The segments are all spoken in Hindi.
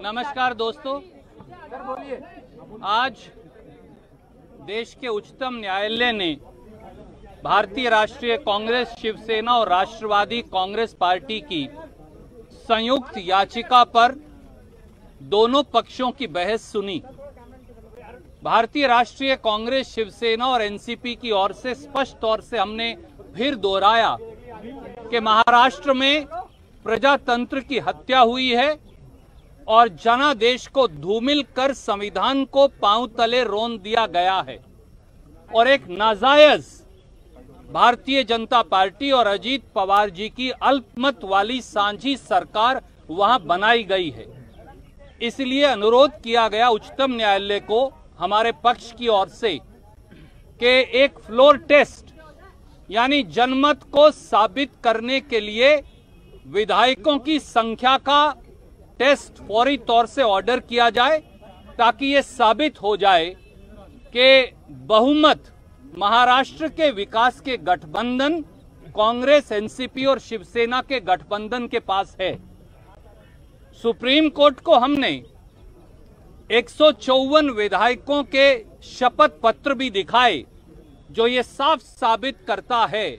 नमस्कार दोस्तों। आज देश के उच्चतम न्यायालय ने भारतीय राष्ट्रीय कांग्रेस, शिवसेना और राष्ट्रवादी कांग्रेस पार्टी की संयुक्त याचिका पर दोनों पक्षों की बहस सुनी। भारतीय राष्ट्रीय कांग्रेस, शिवसेना और एनसीपी की ओर से स्पष्ट तौर से हमने फिर दोहराया कि महाराष्ट्र में प्रजातंत्र की हत्या हुई है। और जनादेश को धूमिल कर संविधान को पाँव तले रोन दिया गया है। और एक नाजायज भारतीय जनता पार्टी और अजीत पवार जी की अल्पमत वाली सांझी सरकार वहाँ बनाई गई है। इसलिए अनुरोध किया गया उच्चतम न्यायालय को हमारे पक्ष की ओर से कि एक फ्लोर टेस्ट, यानी जनमत को साबित करने के लिए विधायकों की संख्या का टेस्ट फौरी तौर से ऑर्डर किया जाए ताकि ये साबित हो जाए कि बहुमत महाराष्ट्र के विकास के गठबंधन, कांग्रेस, एनसीपी और शिवसेना के गठबंधन के पास है। सुप्रीम कोर्ट को हमने एक सौ चौवन विधायकों के शपथ पत्र भी दिखाए, जो ये साफ़ साबित करता है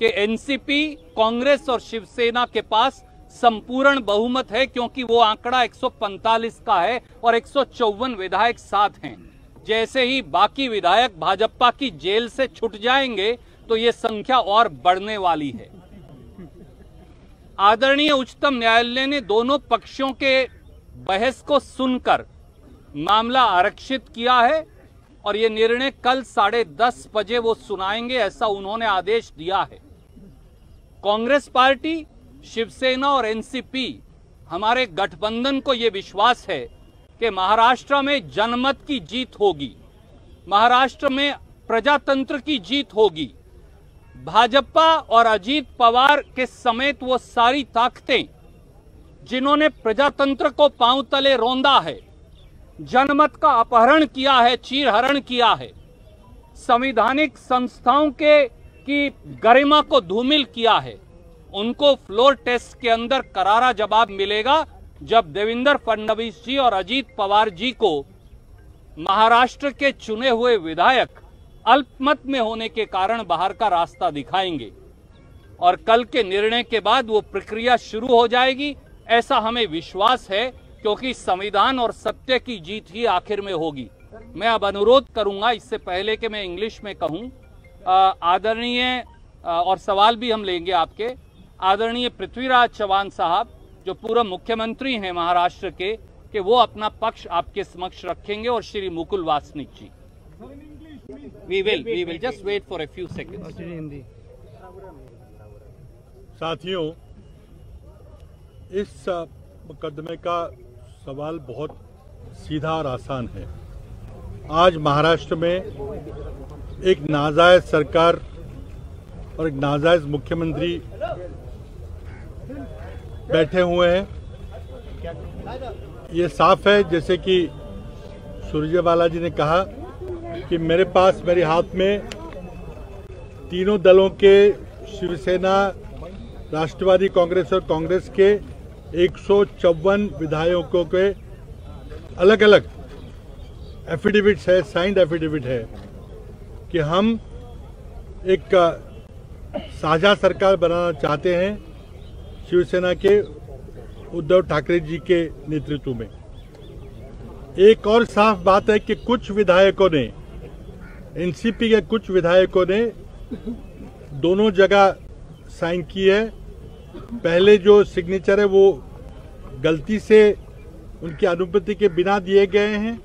कि एनसीपी, कांग्रेस और शिवसेना के पास संपूर्ण बहुमत है क्योंकि वो आंकड़ा 145 का है और एक सौ चौवन विधायक साथ हैं। जैसे ही बाकी विधायक भाजपा की जेल से छूट जाएँगे तो ये संख्या और बढ़ने वाली है। आदरणीय उच्चतम न्यायालय ने दोनों पक्षों के बहस को सुनकर मामला आरक्षित किया है और ये निर्णय कल साढ़े दस बजे वो सुनाएँगे, ऐसा उन्होंने आदेश दिया है। कांग्रेस पार्टी शिवसेना और एनसीपी, हमारे गठबंधन को ये विश्वास है कि महाराष्ट्र में जनमत की जीत होगी, महाराष्ट्र में प्रजातंत्र की जीत होगी। भाजपा और अजीत पवार के समेत वो सारी ताकतें, जिन्होंने प्रजातंत्र को पाँव तले रोंदा है, जनमत का अपहरण किया है, चीरहरण किया है, संविधानिक संस्थाओं के, की गरिमा को धूमिल किया है। उनको फ्लोर टेस्ट के अंदर करारा जवाब मिलेगा जब देवेंद्र फडणवीस जी और अजीत पवार जी को महाराष्ट्र के चुने हुए विधायक अल्पमत में होने के कारण बाहर का रास्ता दिखाएँगे। और कल के निर्णय के बाद वो प्रक्रिया शुरू हो जाएगी, ऐसा हमें विश्वास है, क्योंकि संविधान और सत्य की जीत ही आखिर में होगी। मैं अब अनुरोध करूँगा, इससे पहले कि मैं इंग्लिश में कहूँ। आदरणीय और सवाल भी हम लेंगे आपके। आदरणीय पृथ्वीराज चौहान साहब जो पूर्व मुख्यमंत्री हैं महाराष्ट्र के कि वो अपना पक्ष आपके समक्ष रखेंगे और Shri Mukul Wasnik ji. We will we will just wait for a few seconds साथियों इस मुकदमे का सवाल बहुत सीधा और आसान है। आज महाराष्ट्र में एक नाजायज सरकार और एक नाजायज मुख्यमंत्री बैठे हुए हैं। ये साफ़ है, जैसे कि सूर्यवाला जी ने कहा कि मेरे पास, मेरे हाथ में तीनों दलों के शिवसेना, राष्ट्रवादी कांग्रेस और कांग्रेस के एक सौ चौवन विधायकों के अलग अलग एफिडेविट्स है साइंड एफिडेविट है कि हम एक साझा सरकार बनाना चाहते हैं। शिवसेना के उद्धव ठाकरे जी के नेतृत्व में। एक और साफ़ बात है कि कुछ विधायकों ने, एनसीपी के कुछ विधायकों ने दोनों जगह साइन की है। पहले जो सिग्नेचर है वो गलती से उनकी अनुमति के बिना दिए गए हैं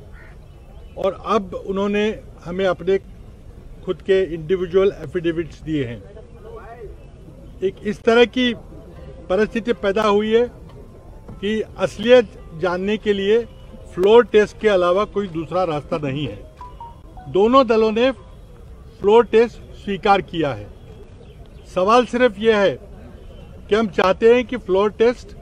और अब उन्होंने हमें अपने खुद के इंडिविजुअल एफिडेविट्स दिए हैं। एक इस तरह की परिस्थिति पैदा हुई है कि असलियत जानने के लिए फ्लोर टेस्ट के अलावा कोई दूसरा रास्ता नहीं है। दोनों दलों ने फ्लोर टेस्ट स्वीकार किया है। सवाल सिर्फ़ यह है कि हम चाहते हैं कि फ्लोर टेस्ट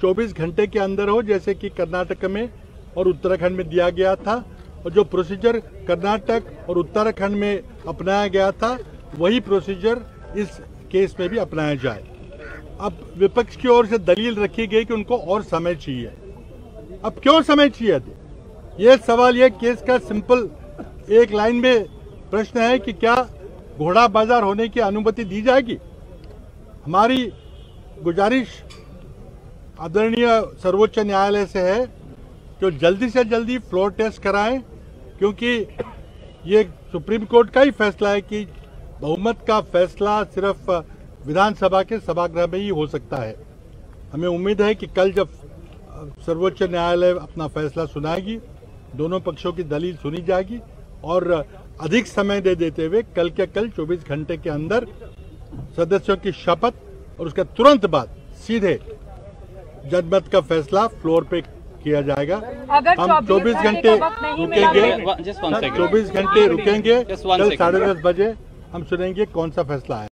24 घंटे के अंदर हो, जैसे कि कर्नाटक में और उत्तराखंड में दिया गया था, और जो प्रोसीजर कर्नाटक और उत्तराखंड में अपनाया गया था, वही प्रोसीजर इस केस में भी अपनाया जाए। अब विपक्ष की ओर से दलील रखी गई कि उनको और समय चाहिए। अब क्यों समय चाहिए थे? ये सवाल, ये केस का सिंपल एक लाइन में प्रश्न है कि क्या घोड़ा बाज़ार होने की अनुमति दी जाएगी? हमारी गुजारिश आदरणीय सर्वोच्च न्यायालय से है कि जल्दी से जल्दी फ्लोर टेस्ट कराएँ, क्योंकि ये सुप्रीम कोर्ट का ही फैसला है कि बहुमत का फैसला सिर्फ़ विधानसभा के सभागृह में ही हो सकता है। हमें उम्मीद है कि कल जब सर्वोच्च न्यायालय अपना फैसला सुनाएगी दोनों पक्षों की दलील सुनी जाएगी और अधिक समय दे देते हुए कल के कल 24 घंटे के अंदर सदस्यों की शपथ और उसके तुरंत बाद सीधे जनमत का फैसला फ्लोर पे किया जाएगा। हम 24 घंटे वक्त नहीं मिला रुकेंगे Just 24 घंटे रुकेंगे। कल साढ़े दस बजे हम सुनेंगे कौन सा फैसला है